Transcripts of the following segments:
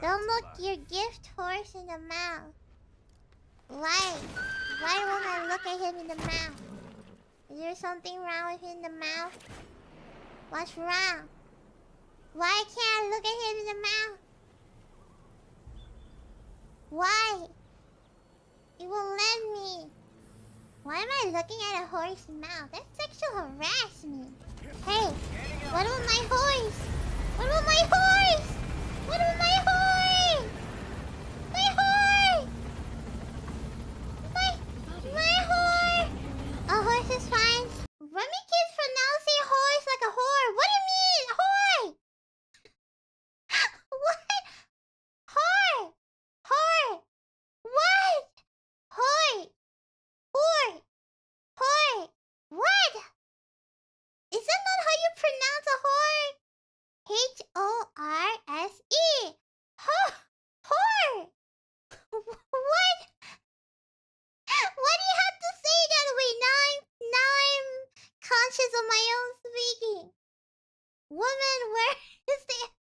Don't look your gift horse in the mouth. Why? Why won't I look at him in the mouth? Is there something wrong with him in the mouth? What's wrong? Why can't I look at him in the mouth? Why? He won't let me. Why am I looking at a horse's mouth? That's sexual harassment. Hey, what about my horse? What about my horse? What about my horse? My horse! My, my horse! A horse is fine. Remi kids pronouncing horse like a whore. What do you mean? Whore? what? Whore! Whore! What? Whore! Whore! Whore! What? Is that not how you pronounce a whore? H O R S E. Whore! Whore! What? Why do you have to say it that way? Now I'm now I'm conscious my own speaking. Woman, where is the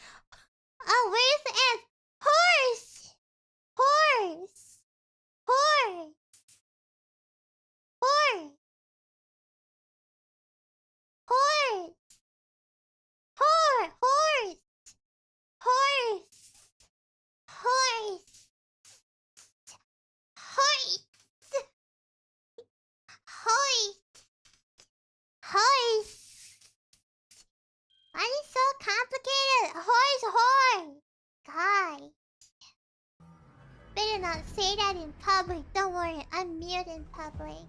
so complicated? Horse, horse! God. Better not say that in public. Don't worry, I'm mute in public.